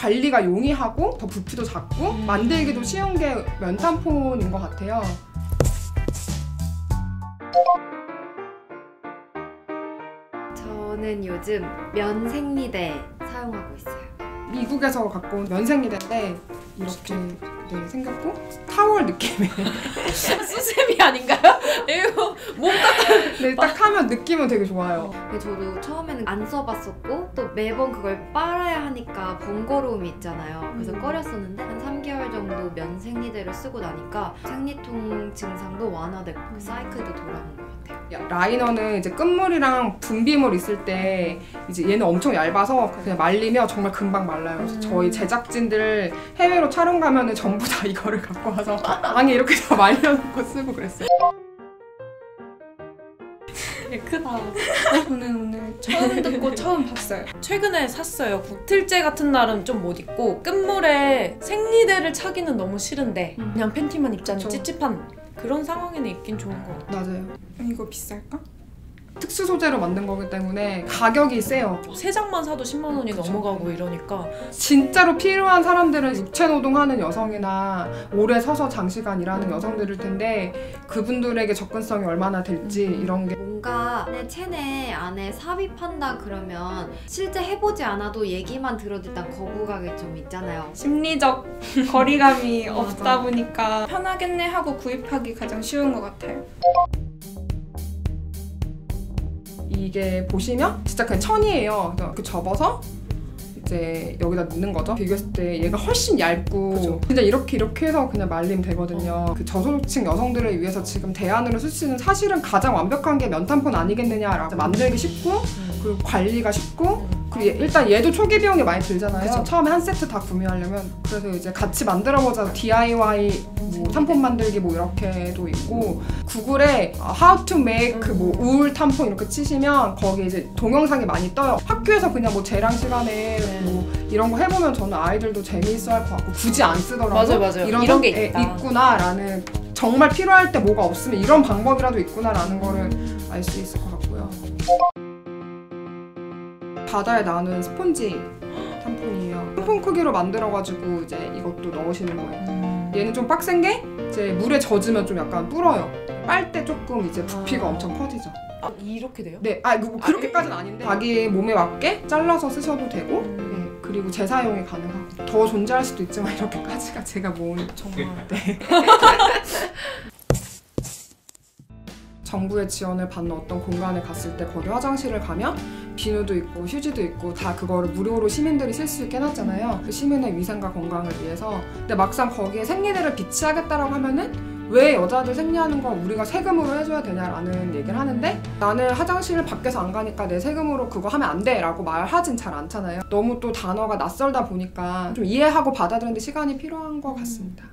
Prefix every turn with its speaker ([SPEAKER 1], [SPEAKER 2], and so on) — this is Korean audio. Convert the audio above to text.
[SPEAKER 1] 관리가 용이하고 더 부피도 작고 만들기도 쉬운 게 면탄폰인 것 같아요.
[SPEAKER 2] 저는 요즘 면생리대 사용하고 있어요.
[SPEAKER 1] 미국에서 갖고 온 면생리대인데 이렇게 네, 생겼고 타월 느낌의
[SPEAKER 3] 수세미 아닌가요? 이거 몸
[SPEAKER 1] 네, 딱 하면 느낌은 되게 좋아요.
[SPEAKER 2] 근데 저도 처음에는 안 써봤었고 또 매번 그걸 빨아야 하니까 번거로움이 있잖아요. 그래서
[SPEAKER 1] 음.
[SPEAKER 2] 꺼렸었는데 한 3개월 정도 면생리대를 쓰고 나니까 생리통 증상도 완화됐고 그 사이클도 돌아온 것 같아요.
[SPEAKER 1] 야, 라이너는 이제 끝물이랑 분비물 있을 때 이제 얘는 엄청 얇아서 그냥 말리면 정말 금방 말라요. 그래서
[SPEAKER 3] 음.
[SPEAKER 1] 저희 제작진들 해외로 촬영 가면은 전부 다 이거를 갖고 와서 방에 이렇게 다 말려놓고 쓰고 그랬어요.
[SPEAKER 3] 크다.
[SPEAKER 4] 저는 오늘 처음 듣고 처음 봤어요.
[SPEAKER 3] 최근에 샀어요. 이틀째 같은 날은 좀 못 입고 끝물에 생리대를 차기는 너무 싫은데
[SPEAKER 1] 음.
[SPEAKER 3] 그냥 팬티만 입자니
[SPEAKER 1] 그쵸.
[SPEAKER 3] 찝찝한 그런 상황에는 입긴 좋은 것 같아요.
[SPEAKER 1] 맞아요.
[SPEAKER 4] 이거 비쌀까?
[SPEAKER 1] 특수 소재로 만든 거기 때문에 가격이 세요.
[SPEAKER 3] 세 장만 사도 10만 원이
[SPEAKER 1] 그쵸.
[SPEAKER 3] 넘어가고 이러니까
[SPEAKER 1] 진짜로 필요한 사람들은 육체 노동하는 여성이나 오래 서서 장시간 일하는 여성들일 텐데 그분들에게 접근성이 얼마나 될지 이런 게
[SPEAKER 2] 뭔가 내 체내 안에 삽입한다 그러면 실제 해보지 않아도 얘기만 들어도 일단 거부감이 좀 있잖아요.
[SPEAKER 4] 심리적 거리감이. 없다 보니까 편하겠네 하고 구입하기 가장 쉬운 것 같아요.
[SPEAKER 1] 이게 보시면 진짜 그냥 천이에요. 그 접어서 이제 여기다 넣는 거죠. 비교했을 때 얘가 훨씬 얇고
[SPEAKER 3] 그죠.
[SPEAKER 1] 진짜 이렇게 이렇게 해서 그냥 말리면 되거든요. 그 저소득층 여성들을 위해서 지금 대안으로 쓸 수 있는 사실은 가장 완벽한 게 면탄폰 아니겠느냐라고 만들기 쉽고 그리고 관리가 쉽고 그리고 얘- 일단 얘도 초기 비용이 많이 들잖아요.
[SPEAKER 3] 그쵸.
[SPEAKER 1] 처음에 한 세트 다 구매하려면 그래서 이제 같이 만들어보자 DIY 뭐 탐폰 만들기 뭐 이렇게도 있고 구글에 어, How to make 뭐 우울 탐폰 이렇게 치시면 거기 이제 동영상이 많이 떠요. 학교에서 그냥 뭐 재랑 시간에 뭐 이런 거 해보면 저는 아이들도 재미있어 할 것 같고 굳이 안 쓰더라도
[SPEAKER 3] 맞아요, 맞아요.
[SPEAKER 1] 이런,
[SPEAKER 3] 이런 게.
[SPEAKER 1] 있구나라는 정말 필요할 때 뭐가 없으면 이런 방법이라도 있구나라는 거를 알 수 있을 것 같고요. 바다에 나는 스폰지 탐폰이에요. 탐폰 크기로 만들어가지고 이제 이것도 넣으시는 거예요. 얘는 좀 빡센 게 이제 물에 젖으면 좀 약간 불어요. 빨때 조금 이제 부피가
[SPEAKER 3] 아.
[SPEAKER 1] 엄청 커지죠.
[SPEAKER 3] 아, 이렇게 돼요?
[SPEAKER 1] 네, 아 이거 뭐 그렇게까지는 아닌데 자기 몸에 맞게 잘라서 쓰셔도 되고 네, 그리고 재사용이 가능하고 더 존재할 수도 있지만 이렇게까지가 제가 모은
[SPEAKER 3] 정말
[SPEAKER 1] 정부의 지원을 받는 어떤 공간에 갔을 때 거기 화장실을 가면 비누도 있고 휴지도 있고 다 그거를 무료로 시민들이 쓸 수 있게 해놨잖아요. 그 시민의 위생과 건강을 위해서. 근데 막상 거기에 생리대를 비치하겠다라고 하면은 왜 여자들 생리하는 거 우리가 세금으로 해줘야 되냐라는 얘기를 하는데 나는 화장실을 밖에서 안 가니까 내 세금으로 그거 하면 안 돼 라고 말하진 잘 않잖아요. 너무 또 단어가 낯설다 보니까 좀 이해하고 받아들이는데 시간이 필요한 것 같습니다.